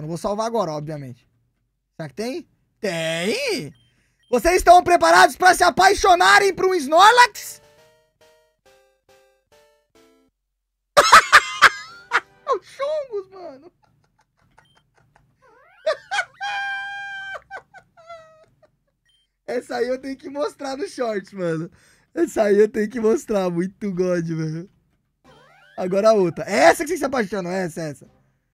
Eu não vou salvar agora, obviamente. Será que tem? Tem! Vocês estão preparados para se apaixonarem por um Snorlax? o Chongos, mano. Essa aí eu tenho que mostrar no shorts, mano. Essa aí eu tenho que mostrar. Muito God, velho. Agora a outra. É essa que vocês se apaixonam. É essa, é essa.